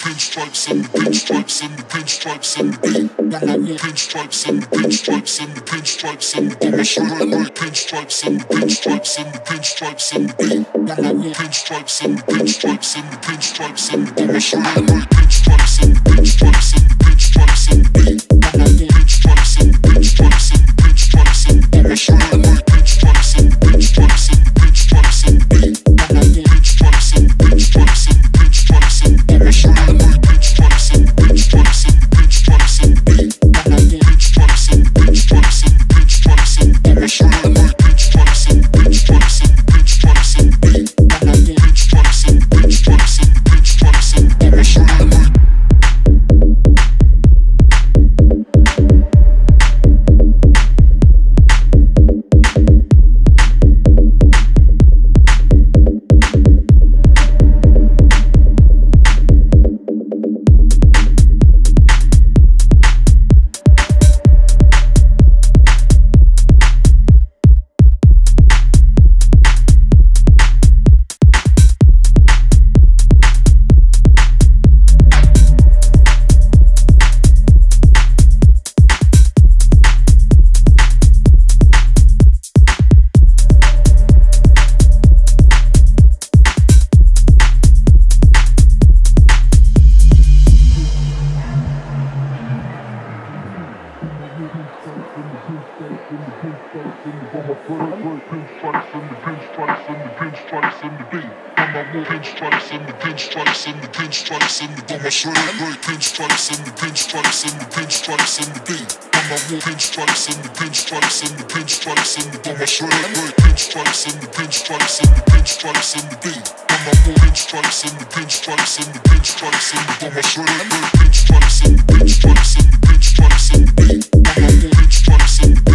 pinstripes and the pinstripes and the pinstripes and the beat. When I walk pinstripes and the pinstripes and the pinstripes and the. My shirt like pinstripes and the pinstripes and the pinstripes and the beat. When I walk pinstripes and the pinstripes and the pinstripes and the. My shirt like pinstripes and the pinstripes and the pinstripes and the pinstripes and the pinstripes and the pinstripes and the beat. On my wall, pinstripes and the pinstripes and the pinstripes and the beat. On my shirt, like pinstripes and the pinstripes and the pinstripes and the beat. On my wall, pinstripes and the pinstripes and the pinstripes and the beat. On my shirt, like pinstripes and the pinstripes and the pinstripes and the beat. On my wall, pinstripes and the pinstripes and the pinstripes and the beat. On my shirt, like pinstripes and the pinstripes and the pinstripes and the beat.